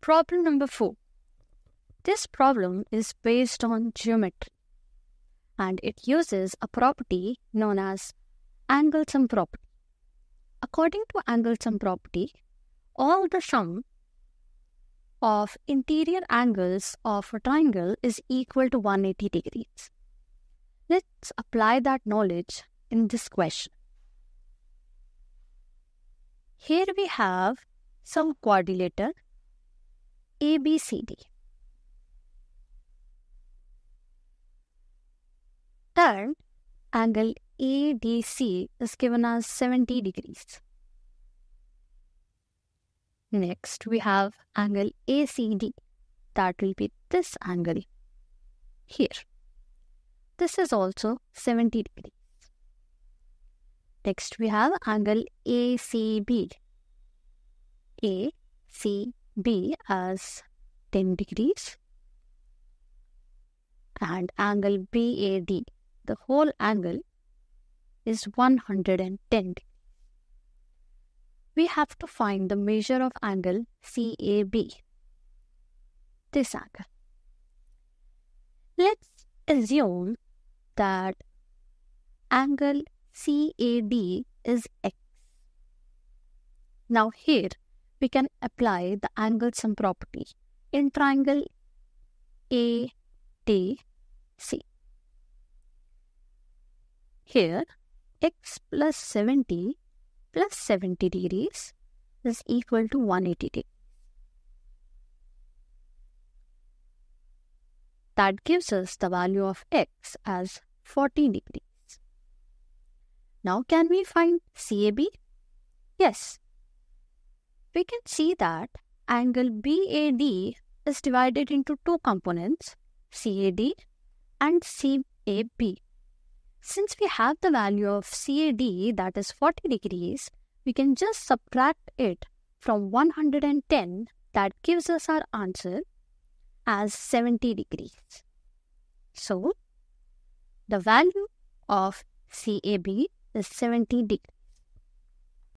Problem number four. This problem is based on geometry and it uses a property known as angle sum property. According to angle sum property, all the sum of interior angles of a triangle is equal to 180 degrees. Let's apply that knowledge in this question. Here we have some quadrilateral ABCD. And angle ADC is given as 70 degrees. Next, we have angle ACD. That will be this angle here. This is also 70 degrees. Next, we have angle ACB. ACB as 10 degrees. And angle BAD, the whole angle is 110 degrees we have to find the measure of angle CAB. This angle. Let's assume that angle CAD is x. Now here we can apply the angle sum property in triangle ADC. Here x plus 70 plus 70 degrees is equal to 180 degrees. That gives us the value of x as 40 degrees. Now can we find CAB? Yes. We can see that angle BAD is divided into two components, CAD and CAB. Since we have the value of CAD that is 40 degrees, we can just subtract it from 110 that gives us our answer as 70 degrees. So, the value of CAB is 70 degrees.